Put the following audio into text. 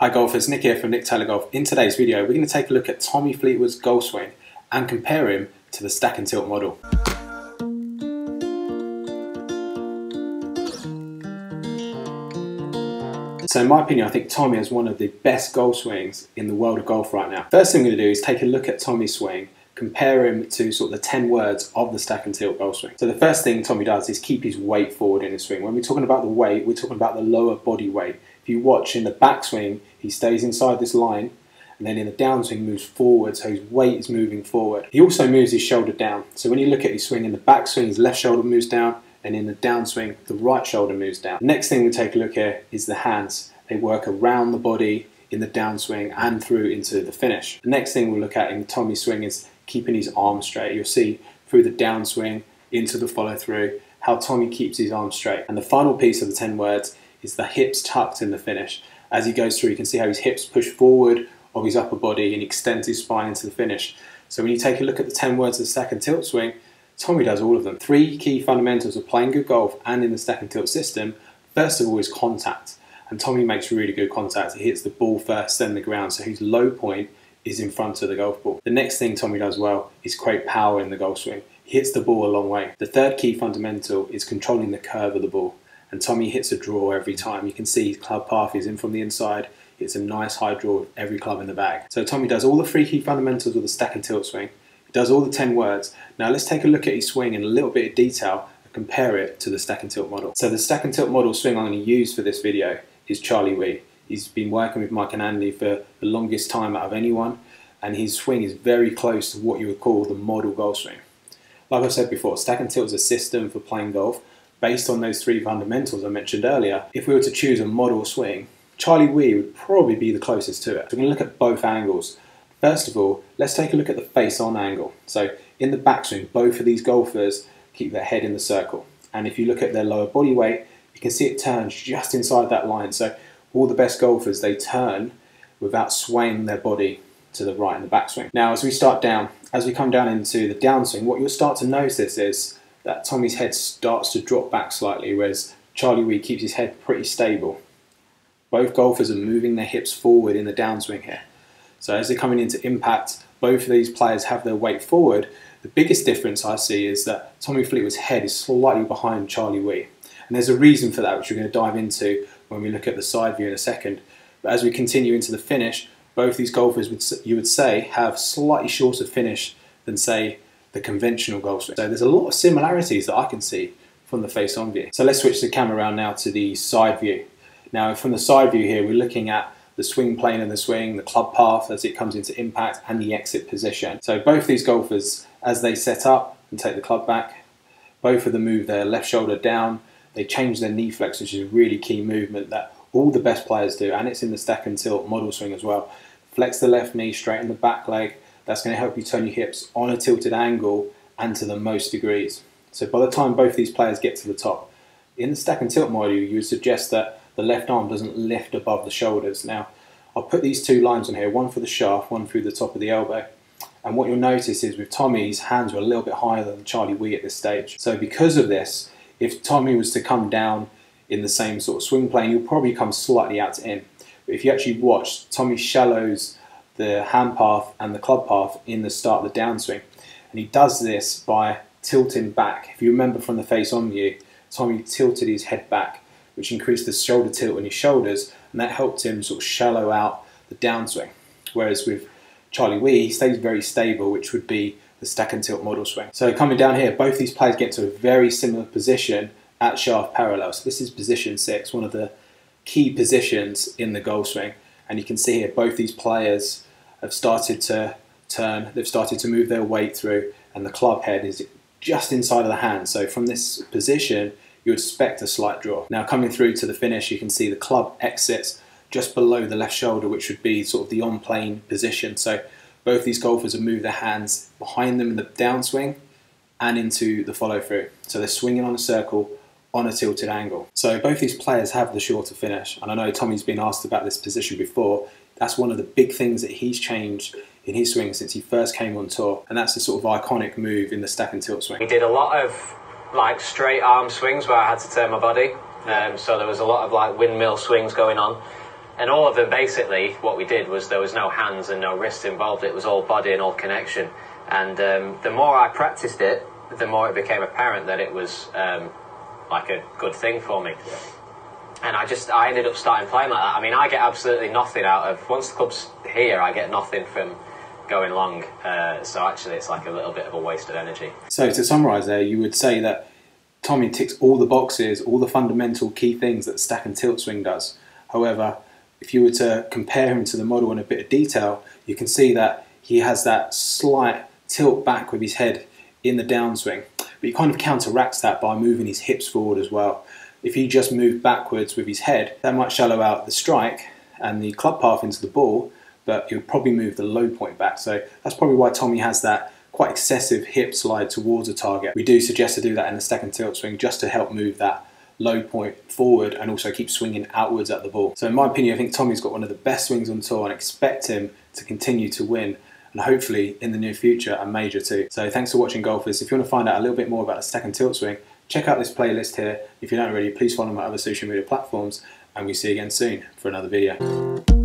Hi golfers, Nick here from Nick Taylor Golf. In today's video, we're going to take a look at Tommy Fleetwood's golf swing and compare him to the stack and tilt model. So in my opinion, I think Tommy has one of the best golf swings in the world of golf right now. First thing we're going to do is take a look at Tommy's swing, compare him to sort of the 10 words of the stack and tilt golf swing. So the first thing Tommy does is keep his weight forward in his swing. When we're talking about the weight, we're talking about the lower body weight. If you watch in the backswing, he stays inside this line, and then in the downswing moves forward, so his weight is moving forward. He also moves his shoulder down. So when you look at his swing in the backswing, his left shoulder moves down, and in the downswing, the right shoulder moves down. Next thing we take a look here is the hands. They work around the body in the downswing and through into the finish. The next thing we'll look at in Tommy's swing is keeping his arms straight. You'll see through the downswing into the follow through how Tommy keeps his arms straight. And the final piece of the 10 words is the hips tucked in the finish. As he goes through, you can see how his hips push forward of his upper body and extends his spine into the finish. So when you take a look at the 10 words of the stack and tilt swing, Tommy does all of them. Three key fundamentals of playing good golf and in the stack and tilt system. First of all is contact. And Tommy makes really good contact. He hits the ball first, then the ground. So his low point is in front of the golf ball. The next thing Tommy does well is create power in the golf swing. He hits the ball a long way. The third key fundamental is controlling the curve of the ball and Tommy hits a draw every time. You can see club path is in from the inside. It's a nice high draw with every club in the bag. So Tommy does all the three key fundamentals of the stack and tilt swing. He does all the 10 words. Now let's take a look at his swing in a little bit of detail and compare it to the stack and tilt model. So the stack and tilt model swing I'm going to use for this video is Charlie Wi. He's been working with Mike and Andy for the longest time out of anyone and his swing is very close to what you would call the model golf swing. Like I said before, stack and tilt is a system for playing golf based on those three fundamentals I mentioned earlier, if we were to choose a model swing, Charlie Wi would probably be the closest to it. So we're going to look at both angles. First of all, let's take a look at the face-on angle. So in the backswing, both of these golfers keep their head in the circle. And if you look at their lower body weight, you can see it turns just inside that line. So all the best golfers, they turn without swaying their body to the right in the backswing. Now, as we start down, as we come down into the downswing, what you'll start to notice is that Tommy's head starts to drop back slightly, whereas Charlie Wi keeps his head pretty stable. Both golfers are moving their hips forward in the downswing here. So as they're coming into impact, both of these players have their weight forward. The biggest difference I see is that Tommy Fleetwood's head is slightly behind Charlie Wi. And there's a reason for that, which we're going to dive into when we look at the side view in a second. But as we continue into the finish, both these golfers, would, you would say, have slightly shorter finish than, say, the conventional golf swing. So there's a lot of similarities that I can see from the face-on view. So let's switch the camera around now to the side view. Now from the side view here, we're looking at the swing plane and the swing, the club path as it comes into impact, and the exit position. So both these golfers, as they set up and take the club back, both of them move their left shoulder down, they change their knee flex, which is a really key movement that all the best players do, and it's in the stack and tilt model swing as well. Flex the left knee, straighten the back leg, that's going to help you turn your hips on a tilted angle and to the most degrees. So by the time both of these players get to the top, in the stack and tilt model, you would suggest that the left arm doesn't lift above the shoulders. Now, I'll put these two lines on here, one for the shaft, one through the top of the elbow. And what you'll notice is with Tommy's hands were a little bit higher than Charlie Wi at this stage. So because of this, if Tommy was to come down in the same sort of swing plane, you'll probably come slightly out to in. But if you actually watch, Tommy shallows the hand path and the club path in the start of the downswing. And he does this by tilting back. If you remember from the face on view, Tommy tilted his head back, which increased the shoulder tilt in his shoulders, and that helped him sort of shallow out the downswing. Whereas with Charlie Wi, he stays very stable, which would be the stack and tilt model swing. So coming down here, both these players get to a very similar position at shaft parallel. So this is position six, one of the key positions in the golf swing. And you can see here both these players have started to turn, they've started to move their weight through, and the club head is just inside of the hand. So from this position, you would expect a slight draw. Now coming through to the finish, you can see the club exits just below the left shoulder, which would be sort of the on-plane position. So both these golfers have moved their hands behind them in the downswing and into the follow through. So they're swinging on a circle on a tilted angle. So both these players have the shorter finish. And I know Tommy's been asked about this position before that's one of the big things that he's changed in his swing since he first came on tour, and that's the sort of iconic move in the stack and tilt swing. He did a lot of like straight arm swings where I had to turn my body, um, so there was a lot of like windmill swings going on. and all of them basically, what we did was there was no hands and no wrists involved. It was all body and all connection. And um, the more I practiced it, the more it became apparent that it was um, like a good thing for me. And I just I ended up starting playing like that. I mean, I get absolutely nothing out of once the club's here. I get nothing from going long. Uh, so actually, it's like a little bit of a waste of energy. So to summarise, there, you would say that Tommy ticks all the boxes, all the fundamental key things that stack and tilt swing does. However, if you were to compare him to the model in a bit of detail, you can see that he has that slight tilt back with his head in the downswing. But he kind of counteracts that by moving his hips forward as well. If he just moved backwards with his head, that might shallow out the strike and the club path into the ball, but it would probably move the low point back. So that's probably why Tommy has that quite excessive hip slide towards a target. We do suggest to do that in the stack and tilt swing just to help move that low point forward and also keep swinging outwards at the ball. So in my opinion, I think Tommy's got one of the best swings on tour and expect him to continue to win and hopefully in the near future a major too. So thanks for watching golfers. If you want to find out a little bit more about the stack and tilt swing, check out this playlist here. If you don't already, please follow my other social media platforms and we see you again soon for another video.